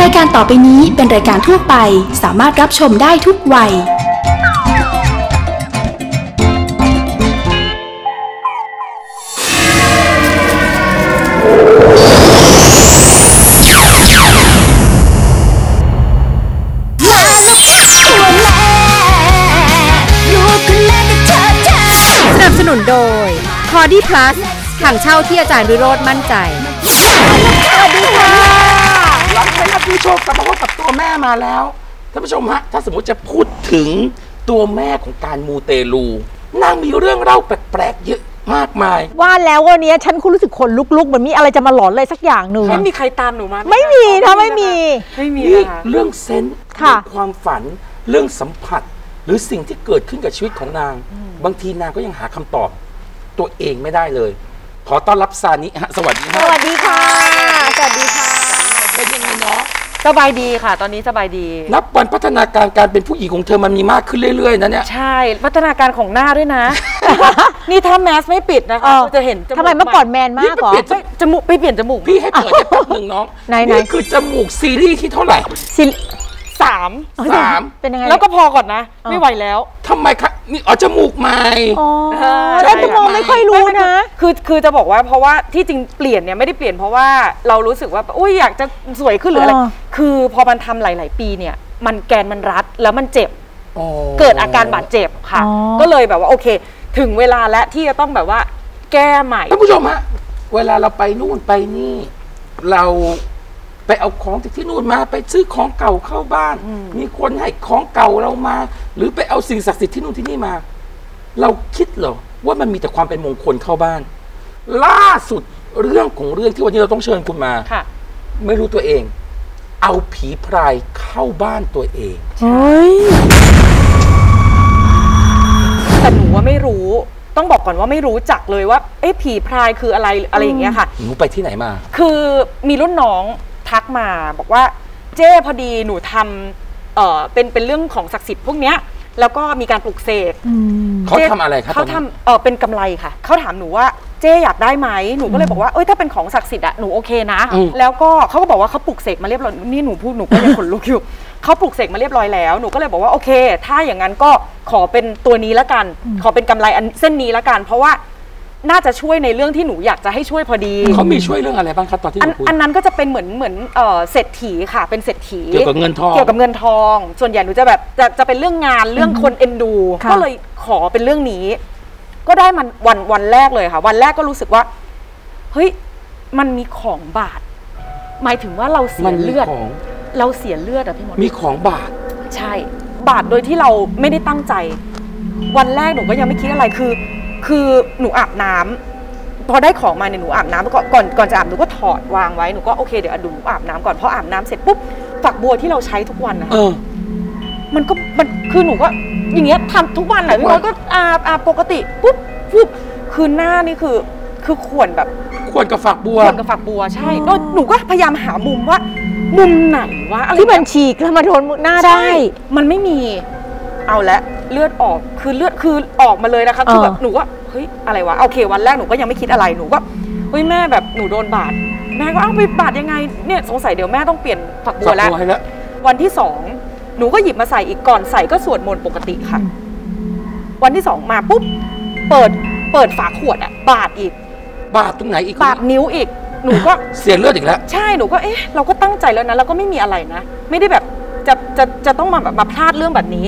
รายการต่อไปนี้เป็นรายการทั่วไปสามารถรับชมได้ทุกวัยสนับสนุนโดย c o d y Plus ถังเช่าที่อาจารย์วิโรธมั่นใจหลังจากนั้น พี่โชคกลับมาพบกับตัวแม่มาแล้วท่านผู้ชมฮะถ้าสมมติจะพูดถึงตัวแม่ของการมูเตลูนางมีเรื่องเล่าแปลกๆเยอะมากมาย ว่าแล้ววันนี้ฉันคุณรู้สึกขนลุกๆเหมือนมีอะไรจะมาหลอนเลยสักอย่างหนึ่งไม่มีใครตามหนูมาไม่มีนะไม่มีไม่มีนี่นะคะเรื่องเซนส์ค่ะเรื่องความฝันเรื่องสัมผัส หรือสิ่งที่เกิดขึ้นกับชีวิตของนาง บางทีนางก็ยังหาคำตอบ ตัวเองไม่ได้เลย ขอต้อนรับซานิฮะสวัสดีสฮะวัสดีค่ะสวัสดีค่ะเป็นยังไงเนาะ สบายดีค่ะ ตอนนี้สบายดี นับวันพัฒนาการการเป็นผู้หญิงของเธอมันมีมากขึ้นเรื่อยๆนะเนี่ย ใช่พัฒนาการของหน้าด้วยนะ นี่ถ้าแมสไม่ปิดนะคะเออจะเห็นจกทำไมเมื่อก่อนแมนมากเหรอนี่เปลี่ยนไม่จมูกไปเปลี่ยนจมูกพี่ให้เปิดได้แป๊บหนึ่งน้องไหนๆนี่คือจมูกซีรีส์ที่เท่าไหร่ซิลสามสามเป็นยังไงแล้วก็พอก่อนนะ ไม่ไหวแล้วทำไมคะนี่อ๋อจมูกใหม่ อ๋อใช่แล้วจะมองไม่ค่อยรู้นะ คือคือจะบอกว่าเพราะว่าที่จริงเปลี่ยนเนี่ยไม่ได้เปลี่ยนเพราะว่าเรารู้สึกว่าอุ้ยอยากจะสวยขึ้นหรืออะไรอ๋อ คือพอมันทำหลาย ๆ ปีเนี่ย มันแกนมันรัดแล้วมันเจ็บเกิดอาการบาดเจ็บค่ะอ๋อก็เลยแบบว่าโอเค ถึงเวลาแล้วที่จะต้องแบบว่า แก้ใหม่ท่านผู้ชมฮะเวลาเราไปนู่นไปนี่ เราไปเอาของจากที่นู่นมาไปซื้อของเก่าเข้าบ้าน มีคนให้ของเก่าเรามา หรือไปเอาสิ่งศักดิ์สิทธิ์ที่นู่นที่นี่มา เราคิดเหรอว่ามันมีแต่ความเป็นมงคลเข้าบ้าน ล่าสุดเรื่องของเรื่องที่วันนี้เราต้องเชิญคุณมาค่ะไม่รู้ตัวเอง เอาผีพรายเข้าบ้านตัวเอง เฮ้ยแต่หนูว่าไม่รู้ ต้องบอกก่อนว่าไม่รู้จักเลยว่า เอ๊ะผีพรายคืออะไรอะไรอย่างเงี้ยค่ะ หนูไปที่ไหนมา คือมีรุ่นน้องทักมาบอกว่าเจ้พอดีหนูทำเอ่อเป็นเป็นเรื่องของศักดิ์สิทธิ์พวกเนี้ย แล้วก็มีการปลุกเสกเขาทำอะไรครับเขาตอนนั้น ทำเออเป็นกำไรค่ะ เขาถามหนูว่า เจ๊อยากได้ไหมหนูก็เลยบอกว่าเอ้ยถ้าเป็นของศักดิ์สิทธิ์อะหนูโอเคนะอืมแล้วก็เขาก็บอกว่าเขาปลุกเสกมาเรียบร้อยนี่หนูพูดหนูก็ยังขนลุกอยู่เขาปลุกเสกมาเรียบร้อยแล้วหนูก็เลยบอกว่าโอเค ถ้าอย่างนั้นก็ขอเป็นตัวนี้ละกัน ขอเป็นกำไรอันเส้นนี้ละกัน เพราะว่าน่าจะช่วยในเรื่องที่หนูอยากจะให้ช่วยพอดีเขามีช่วยเรื่องอะไรบ้างครับตอนที่หอันนูคุยอันนั้นก็จะเป็นเหมือนเหมือนเอ่อเศรษฐีค่ะ เป็นเศรษฐีเกี่ยวกับเงินทองเกี่ยวกับเงินทอง ส่วนใหญ่หนูจะแบบจะจะเป็นเรื่องงานเรื่องคนเอ็นดูค่ะก็เลยขอเป็นเรื่องนี้ ก็ได้มันวันวันแรกเลยค่ะ วันแรกก็รู้สึกว่า เฮ้ย มันมีของบาด หมายถึงว่าเราเสีมัยนมีเลือดของเราเสียเลือดอะพี่มดมีของบาทใช่ บาดโดยที่เราไม่ได้ตั้งใจ วันแรกหนูก็ยังไม่คิดอะไรคือ คือหนูอาบน้ำพอได้ของมาเนี่ยหนูอาบน้ำก่อนก่อนก่อนจะอาบหนูก็ถอดวางไว้หนูก็โอเคเดี๋ยวอะดูหนูอาบน้ำก่อนพออาบน้ำเสร็จปุ๊บฝักบัวที่เราใช้ทุกวันนะเออ มันก็มันคือหนูก็อย่างเงี้ยทำทุกวันแหละทุพี่กมวันดก็อาบอาบปกติปุ๊บปุ๊บคือหน้านี่คือคือข่วนแบบควรกับฝักบัวข่วนกับฝักบัวใช่แล้วหนูก็พยายามหามุมว่า มุมไหนวะอะไรที่มันเงี้ยฉีกแล้วมาโดนหน้าได้ใช่มันไม่มี เอาละเลือดออกคือเลือดคือออกมาเลยนะคะคือแบบเออหนูว่าเฮ้ยอะไรวะโอเควันแรกหนูก็ยังไม่คิดอะไรหนูก็เฮ้ยแม่แบบหนูโดนบาดแม่ก็เอ้าไปบาดยังไงเนี่ยสงสัยเดี๋ยวแม่ต้องเปลี่ยนฝักบัฝัวกแล้วบัวให้แล้ววันที่สอง หนูก็หยิบมาใส่อีกก่อนใส่ก็สวดมนต์ปกติค่ะ วันที่สองมาปุ๊บเปิดเปิดฝาขวดอะบาดอีก บาทตรงไหนอีกบาดนิ้วอีก หนูก็เสียเลือดอีกแล้วใช่หนูก็เอ๊ะเราก็ตั้งใจแล้วนะเราก็ไม่มีอะไรนะ ไม่ได้แบบจะจะจะต้องมาแบบมาพลาดเรื่องแบบนี้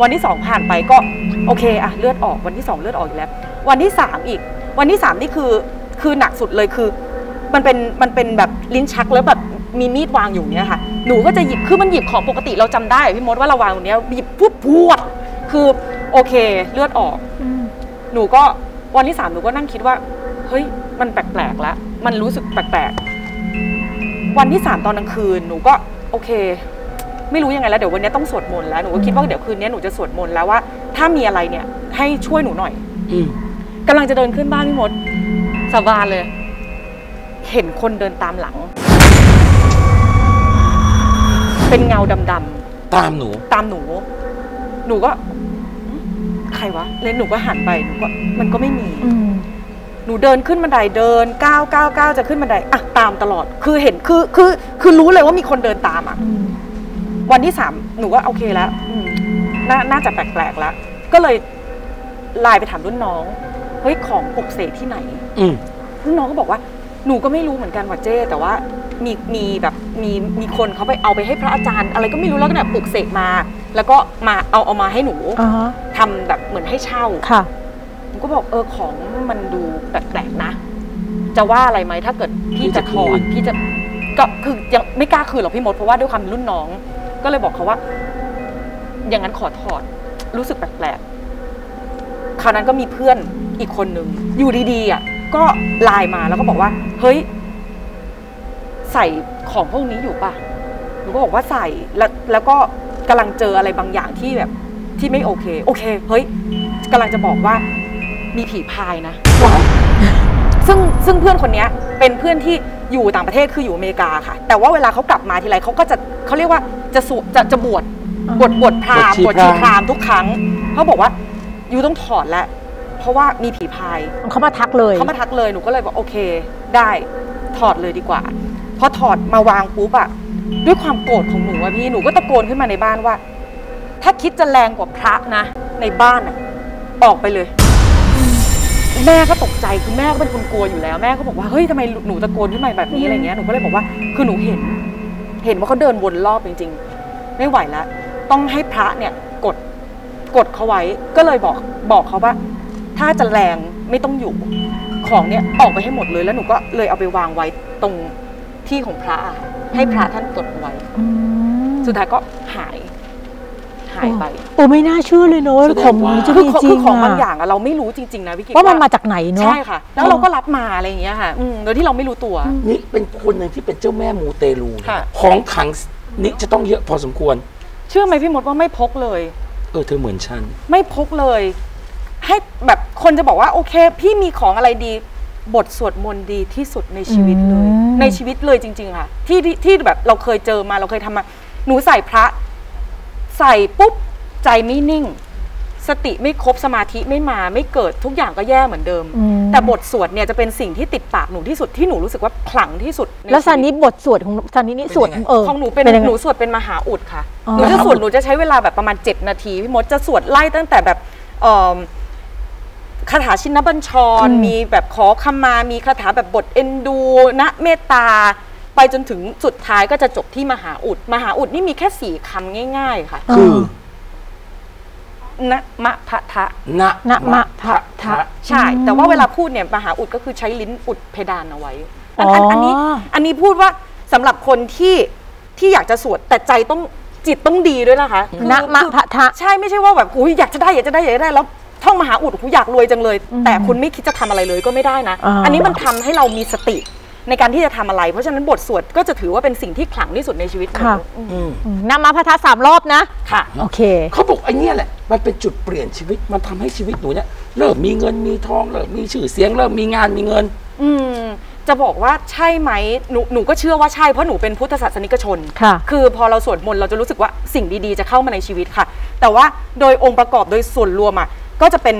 วันที่สองผ่านไปก็โอเคอะเลือดออกวันที่สองเลือดออกอีกแล้ว วันที่สามอีก วันที่สามนี่คือคือหนักสุดเลยคือ มันเป็นมันเป็นแบบลิ้นชักแล้วแบบ มีมีดวางอยู่เนี้ยค่ะ หนูก็จะหยิบคือมันหยิบของปกติเราจำได้อะพี่มดว่าเราวางตรงเนี้ยหยิบปุ๊บพวด คือโอเคเลือดออก หนูก็วันที่สามหนูก็นั่งคิดว่า เฮ้ย มันแปลกๆแล้วมันรู้สึกแปลกๆ วันที่สามตอนกลางคืนหนูก็โอเค ไม่รู้ยังไงแล้วเดี๋ยววันนี้ต้องสวดมนต์แล้วหนูก็คิดว่าเดี๋ยวคืนนี้หนูจะสวดมนต์แล้วว่า ถ้ามีอะไรเนี่ย ให้ช่วยหนูหน่อยอืมกำลังจะเดินขึ้นบ้านพี่มดสาบานเลย เห็นคนเดินตามหลัง เป็นเงาดำตามหนู ๆตามหนู หนูก็หึใครวะเลยหนูก็หันไปหนูก็มันก็ไม่มี อืม หนูเดินขึ้นบันไดเดินก้าวก้าวก้าวจะขึ้นบันไดอะตามตลอด คือเห็นคือคือคือรู้เลยว่ามีคนเดินตามอะวันที่สามหนูก็โอเคแล้วอืมนาน่าจะแปลกๆแล้ว ก็เลยไลน์ไปถามรุ่นน้อง เฮ้ยของปลุกเสกที่ไหน อืมรุ่นน้องก็บอกว่า หนูก็ไม่รู้เหมือนกันว่าเจ้แต่ว่ามีมีแบบมีมีคนเขาไปเอาไปให้พระอาจารย์ อะไรก็ไม่รู้แล้วก็เนี่ยปลุกเสกมา แล้วก็มาเอาเอามาให้หนูอ่าฮะทำแบบเหมือนให้เช่าค่ะ หนูก็บอกเออของมันดูแปลกๆนะ จะว่าอะไรไหมถ้าเกิดพี่จะถอดพี่จะก็คือยังไม่กล้าคืนหรอกพี่มดเพราะว่าด้วยความเป็นรุ่นน้อง ก็เลยบอกเขาว่า อย่างนั้นขอถอด รู้สึกแปลกๆคราวนั้นก็มีเพื่อนอีกคนนึงอยู่ดีๆอะ ก็ไลน์มาแล้วก็บอกว่า เฮ้ย ใส่ของพวกนี้อยู่ป่ะหนูก็บอกว่าใส่แล้วแล้วก็กำลังเจออะไรบางอย่างที่แบบ ที่ไม่โอเค โอเค เฮ้ยกำลังจะบอกว่า มีผีพายนะซึ่งซึ่งเพื่อนคนเนี้ยเป็นเพื่อนที่อยู่ต่างประเทศคืออยู่อเมริกาค่ะ แต่ว่าเวลาเขากลับมาทีไรเขาก็จะเขาเรียกว่าจะสวจะจะบวชบวชบวชพราหมณ์บบววชชชีชีพพราราหหมมณ์ณ์ทุกครั้งเขาบอกว่ายูต้องถอดแล้ว เพราะว่ามีผีพายเขามาทักเลยเขามาทักเลยหนูก็เลยบอกโอเค ได้ถอดเลยดีกว่าพอถอดมาวางปุ๊บอะด้วยความโกรธของหนูอะพี่หนูก็ตะโกนขึ้นมาในบ้านว่า ถ้าคิดจะแรงกว่าพระนะ ในบ้านอะออกไปเลย แม่ก็ตกใจคือแม่ก็เป็นคนกลัวอยู่แล้ว แม่ก็บอกว่าเฮ้ยทำไมหนูตะโกนขึ้นมาแบบนี้อะไรเงี้ยหนูก็เลยบอกว่าคือหนูเห็น เห็นว่าเขาเดินวนรอบจริงๆ ไม่ไหวแล้วต้องให้พระเนี่ยกดกดเขาไว้ก็เลยบอกบอกเขาว่า ถ้าจะแรงไม่ต้องอยู่ ของเนี่ยออกไปให้หมดเลยแล้วหนูก็เลยเอาไปวางไว้ตรงที่ของพระอะให้พระท่านกดเอาไว้ อืมสุดท้ายก็หาย หายไปโอ้ไม่น่าเชื่อเลยเนอะแสดงของว่า มันจะคือมีของจริคืงอของบางออะย่างอะเราไม่รู้จริง ๆ นะพี่กิ๊กว่ามันมาจากไหนเนาะใช่ค่ะ แล้วเราก็รับมาอะไรอย่างเงี้ยค่ะอืมโดยที่เราไม่รู้ตัว นี่เป็นคนหนึ่งที่เป็นเจ้าแม่มูเตลูค่ะ ของขลังนี่จะต้องเยอะพอสมควร เชื่อไหมพี่มดว่าไม่พกเลย เออเธอเหมือนฉัน ไม่พกเลย ให้แบบคนจะบอกว่าโอเค พี่มีของอะไรดี บทสวดมนต์ดีที่สุดในชีวิตเลยอืมในชีวิตเลยจริง ๆ ค่ะ ที่ที่ที่แบบเราเคยเจอมาเราเคยทำมา หนูใส่พระ ใส่ปุ๊บใจไม่นิ่ง สติไม่ครบสมาธิไม่มาไม่เกิดทุกอย่างก็แย่เหมือนเดิมอืมแต่บทสวดเนี่ยจะเป็นสิ่งที่ติดปากหนูที่สุดที่หนูรู้สึกว่าขลังที่สุดในแล้วซาชีนิวิตบทสวดของซานินี่สวดเป็นยังไง เออ ของหนูเป็นยังไงหนูสวดเป็นมหาอุดค่ะอ๋อหนูจะสวดหนูจะใช้เวลาแบบประมาณ 7 นาที พี่มดจะสวดไล่ตั้งแต่แบบเอิ่ม คาถาชินบัญชร มีแบบขอขมา มีคาถาแบบบทเอ็นดูนะเมตตา ไปจนถึงสุดท้ายก็จะจบที่มหาอุด มหาอุดนี่มีแค่สี่คำง่าย ๆ ค่ะคือนะมะพะทะนะนะมะพะทะใช่ แต่ว่าเวลาพูดเนี่ยมหาอุดก็คือใช้ลิ้นอุดเพดานเอาไว้อันอันอ๋ออัอันนี้อันนี้พูดว่าสำหรับคนที่ที่อยากจะสวดแต่ใจต้องจิตต้องดีด้วยนะคะคือนะมะคือพะทะใช่ไม่ใช่ว่าแบบอุ้ยอยากจะได้อยากจะได้อยากจะได้แล้ว ท่องมหาอุดหูอยากรวยจังเลย แต่คุณไม่คิดจะทำอะไรเลยก็ไม่ได้นะอ่าอันนี้มันทำให้เรามีสติในการที่จะทำอะไร เพราะฉะนั้นบทสวดก็จะถือว่าเป็นสิ่งที่ขลังที่สุดในชีวิตหนูค่ะอืมอืมอืมนำมาพะทะสามรอบนะค่ะโอเคเขาบอกไอ้เนี่ยแหละ มันเป็นจุดเปลี่ยนชีวิตมันทำให้ชีวิตหนูเนี่ยเริ่มมีเงินมีทองเริ่มมีชื่อเสียงเริ่มมีงานมีเงิน อืมจะบอกว่าใช่ไหมหนูหนูก็เชื่อว่าใช่เพราะหนูเป็นพุทธศาสนิกชนค่ะคือพอเราสวดมนต์เราจะรู้สึกว่าสิ่งดีๆ จะเข้ามาในชีวิตค่ะ แต่ว่าโดยองค์ประกอบโดยส่วนรวมอะ ก็จะเป็น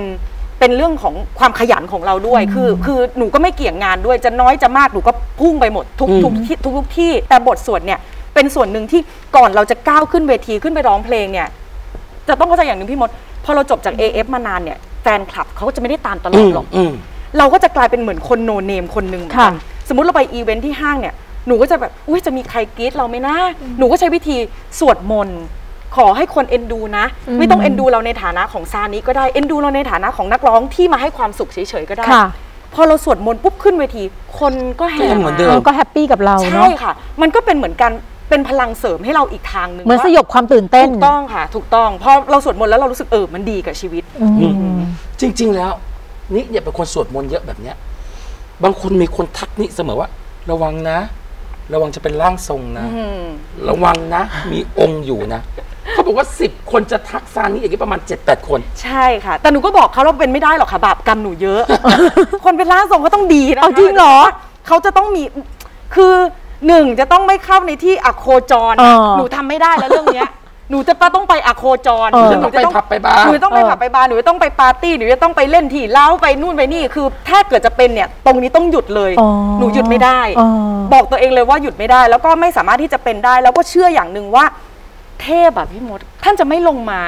เป็นเรื่องของความขยันของเราด้วย คือ คือหนูก็ไม่เกี่ยงงานด้วยจะน้อยจะมากหนูก็พุ่งไปหมดทุกอืมทุกที่ทุกทุกที่แต่บทสวดเนี่ยเป็นส่วนหนึ่งที่ก่อนเราจะก้าวขึ้นเวทีขึ้นไปร้องเพลงเนี่ย จะต้องเข้าใจอย่างหนึ่งพี่มดพอเราจบจาก AF มานานเนี่ยแฟนคลับเขาก็จะไม่ได้ตามตลอดอืมหรอกอืมเราก็จะกลายเป็นเหมือนคน no name คนหนึ่งเหมือนกันค่ะสมมติเราไปอีเวนท์ที่ห้างเนี่ยหนูก็จะแบบอุ้ยจะมีใครกรี๊ดเราไหมนะหนูก็ใช้วิธีสวดมนต์ ขอให้คนเอ็นดูนะอืมไม่ต้องเอ็นดูเราในฐานะของซานิก็ได้เอ็นดูเราในฐานะของนักร้องที่มาให้ความสุขเฉยๆก็ได้ค่ะพอเราสวดมนต์ปุ๊บขึ้นเวที คนก็แห่ก็ยังเหมือนเดิมเราก็ happy กับเราใช่เนาะค่ะ มันก็เป็นเหมือนกันเป็นพลังเสริมให้เราอีกทางหนึ่งเหมือนว่าสยบความตื่นเต้นถูกต้องค่ะ ถูกต้องพอเราสวดมนต์แล้วเรารู้สึกเออมันดีกับชีวิตอืมจริง ๆ แล้วนี่เนี่ยเป็นคนสวดมนต์เยอะแบบเนี้ย บางคนมีคนทักนี่เสมอว่า ระวังนะ ระวังจะเป็นร่างทรงนะอืมระวังนะ มีองค์อยู่นะเขาบอกว่าสิบคนจะทักซานี่อย่างนี้ประมาณเจ็ดแปดคน ใช่ค่ะ แต่หนูก็บอกเขาเราเป็นไม่ได้หรอกค่ะบาปกรรมหนูเยอะ คนเป็นร่างทรงก็ต้องดีนะคะเอาจริงเหรอเขาจะต้องมีคือหนึ่งจะต้องไม่เข้าในที่อโคจรเออหนูทำไม่ได้แล้วเรื่องเนี้ย หนูจะต้องไปอะโคจรเออ หนูจะต้องไปผับไปบาร์ หนูจะต้องไปผับไปบาร์หนูจะต้องไปปาร์ตี้หนูจะต้องไปเล่นที่เหล้าไปนู่นไปนี่คือ ถ้าเกิดจะเป็นเนี่ยตรงนี้ต้องหยุดเลย อ๋อหนูหยุดไม่ได้ อ๋อ บอกตัวเองเลยว่าหยุดไม่ได้ แล้วก็ไม่สามารถที่จะเป็นได้ แล้วก็เชื่ออย่างหนึ่งว่า เทพอะพี่มดท่านจะไม่ลงมา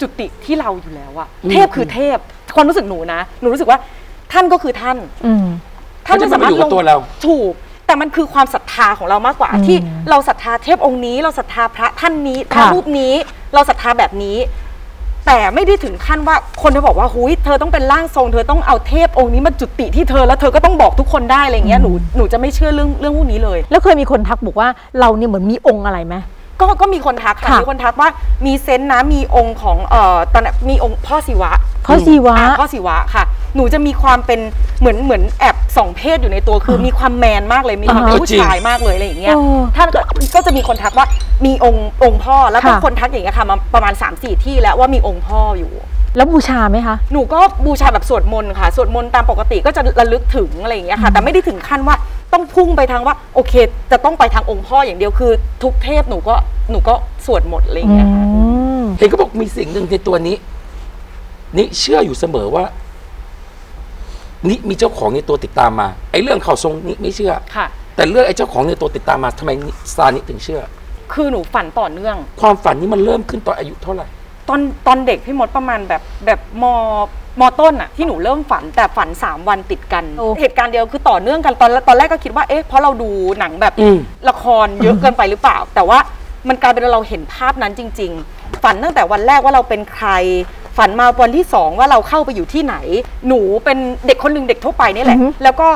จุติที่เราอยู่แล้วอะอืมเทพคือเทพความรู้สึกหนูนะ หนูรู้สึกว่าท่านก็คือท่าน อืม ท่านจะมาอยู่กับตัวเรา ถูก แต่มันคือความศรัทธาของเรามากกว่าอืมที่เราศรัทธาเทพองค์นี้ เราศรัทธาพระท่านนี้พระค่ะรูปนี้ เราศรัทธาแบบนี้ แต่ไม่ได้ถึงขั้นว่าคนจะบอกว่าหุยเธอต้องเป็นร่างทรง เธอต้องเอาเทพองค์นี้มาจุติที่เธอแล้วเธอก็ต้องบอกทุกคนได้อะไรเงี้ยหนูหนูจะไม่เชื่อเรื่องเรื่องพวกนี้เลย แล้วเคยมีคนทักบอกว่าเราเนี่ยเหมือนมีองค์อะไรไหมก็ก็มีคนทักค่ะค่ะมีคนทักว่ามีเซนต์นะมีองค์ของเอ่อตอนนั้นมีองค์พ่อศิวะพ่อศิวะอ่าพ่อศิวะค่ะ หนูจะมีความเป็นเหมือนเหมือนแอบสองเพศอยู่ในตัวคือมีความแมนมากเลยมีความเป็นอ่าผู้จริงชายมากเลยอะไรอย่างเงี้ยโอ้ท่านก็ก็จะมีคนทักว่ามีองค์องค์พ่อแล้วก็ค่ะคนทักอย่างเงี้ยค่ะมาประมาณ 3 4 ที่แล้วว่ามีองค์พ่ออยู่แล้วบูชาไหมคะ หนูก็บูชาแบบสวดมนต์ค่ะ สวดมนต์ตามปกติก็จะระลึกถึงอะไรอย่างเงี้ยค่ะ แต่ไม่ได้ถึงขั้นว่าต้องพุ่งไปทางว่า โอเค จะต้องไปทางองค์พ่ออย่างเดียวคือ ทุกเทพหนูก็หนูก็สวดหมดอะไรอย่างเงี้ยค่ะอืมเห็นเขาบอกมีสิ่งหนึ่งในตัวนี้ นี่เชื่ออยู่เสมอว่า นี่มีเจ้าของในตัวติดตามมาไอ้เรื่องเขาทรงนี้ไม่เชื่อ ค่ะ แต่เรื่องไอ้เจ้าของในตัวติดตามมาทำไมซานิถึงเชื่อ คือหนูฝันต่อเนื่อง ความฝันนี้มันเริ่มขึ้นตอนอายุเท่าไหร่ ตอนตอนเด็กพี่มดประมาณแบบแบบมมต้นอะที่หนูเริ่มฝันแต่ฝัน 3 วันติดกัน โอ้ เหตุการณ์เดียวคือต่อเนื่องกันตอนตอนแรกก็คิดว่าเอ๊ะเพราะเราดูหนังแบบอืม ละครเยอะเกินไปหรือเปล่า แต่ว่ามันกลายเป็นเราเห็นภาพนั้นจริง ๆ ฝันตั้งแต่วันแรกว่าเราเป็นใคร ฝันมาวันที่สองว่าเราเข้าไปอยู่ที่ไหน หนูเป็นเด็กคนหนึ่งเด็กทั่วไปนี่แหละอือฮึแล้วก็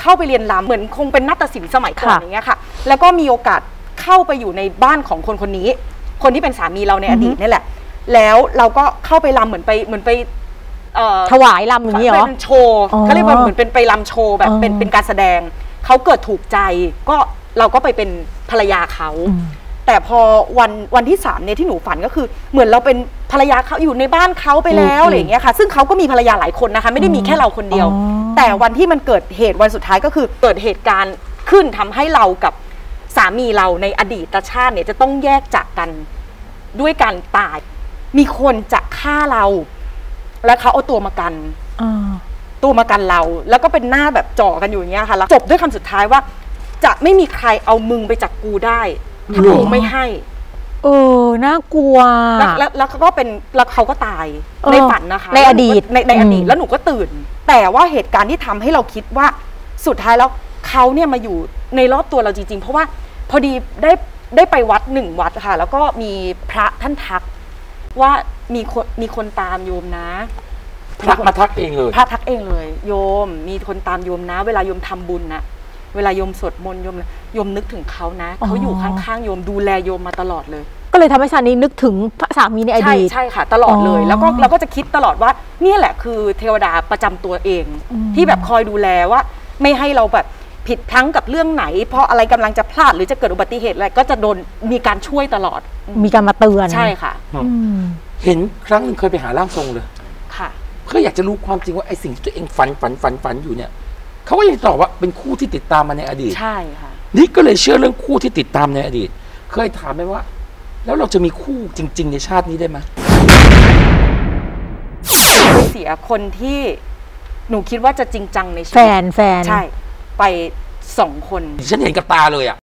เข้าไปเรียนรำเหมือนคงเป็นนาฏศิลป์สมัยก่อนค่ะอย่างเงี้ยค่ะ แล้วก็มีโอกาสเข้าไปอยู่ในบ้านของคนคนนี้ คนที่เป็นสามีเราในอดีตนี่แหละ แล้วเราก็เข้าไปรำเหมือนไปเหมือนไปเอ่อถวายลำอย่างนี้เหรอเป็นโชว์อ๋อเขาเรียกว่าเหมือนเป็นไปรำโชว์แบบเป็นอ๋อเป็นการแสดง เขาเกิดถูกใจก็เราก็ไปเป็นภรรยาเขาอืม แต่พอวันวันที่สามเนี่ยที่หนูฝันก็คือ เหมือนเราเป็นภรรยาเขาอยู่ในบ้านเขาไปแล้วอืมอะไรอย่างเงี้ยค่ะ ซึ่งเขาก็มีภรรยาหลายคนนะคะ ไม่ได้มีแค่เราคนเดียวอ๋อแต่วันที่มันเกิดเหตุวันสุดท้ายก็คือเกิดเหตุการณ์ขึ้นทำให้เรากับสามีเราในอดีตชาติเนี่ยจะต้องแยกจากกันด้วยการตาย มีคนจะฆ่าเรา แล้วเขาเอาตัวมากันอ่าตัวมากันเรา แล้วก็เป็นหน้าแบบจ่อกันอยู่อย่างเงี้ยค่ะแล้วจบด้วยคำสุดท้ายว่า จะไม่มีใครเอามึงไปจากกูได้ ถ้าหรอกูไม่ให้ เออน่ากลัว แล้วแล้วแล้วเขาก็เป็นแล้วเขาก็ตายเออในฝันนะคะในอดีตในในอดีตอืมแล้วหนูก็ตื่น แต่ว่าเหตุการณ์ที่ทำให้เราคิดว่าสุดท้ายแล้วเขาเนี่ยมาอยู่ในรอบตัวเราจริง ๆ เพราะว่าพอดีได้ได้ไปวัดหนึ่งวัดค่ะ แล้วก็มีพระท่านทักว่ามีคนมีคนตามโยมนะ พระมาทักเองเลย พระทักเองเลย โยมมีคนตามโยมนะ เวลาโยมทำบุญนะ เวลาโยมสวดมนต์โยมโยมนึกถึงเขานะอ๋อเขาอยู่ข้างๆโยมดูแลโยมมาตลอดเลย ก็เลยทำให้ซานีนึกถึงพระสามีในอใช่ดีตใช่ค่ะ ตลอดเลยอ๋อแล้วก็เราก็จะคิดตลอดว่าเนี่ยแหละคือเทวดาประจำตัวเองอืมที่แบบคอยดูแลว่า ไม่ให้เราแบบผิดพลั้งกับเรื่องไหน เพราะอะไรกำลังจะพลาดหรือจะเกิดอุบัติเหตุอะไรก็จะโดนมีการช่วยตลอด มีการมาเตือนใช่ค่ะอืมเห็นครั้งหนึ่งเคยไปหาร่างทรงเลยค่ะเพื่ออยากจะรู้ความจริงว่าไอ้สิ่งที่ตัวเองฝันฝันฝันฝันอยู่เนี่ย เขาก็ยังตอบว่าเป็นคู่ที่ติดตามมาในอดีต ใช่ค่ะ นี่ก็เลยเชื่อเรื่องคู่ที่ติดตามในอดีต เคยถามไหมว่า แล้วเราจะมีคู่จริง ๆ ในชาตินี้ได้ไหมเสียคนที่หนูคิดว่าจะจริงจังในชีแฟวิตนแฟน ใช่ ไปสองคนฉันเห็นกับตาเลยอะ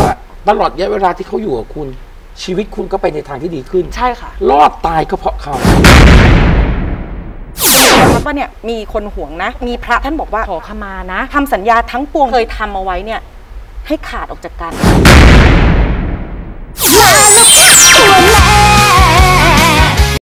ว่าตลอดระยะเวลาที่เขาอยู่กับคุณ ชีวิตคุณก็ไปในทางที่ดีขึ้น ใช่ค่ะ รอดตายก็เพราะเขาครับ ว่าเนี่ยมีคนห่วงนะ มีพระท่านบอกว่าขอขมานะทำสัญญาทั้งปวงเคยทำเอาไว้เนี่ย ให้ขาดออกจากกัน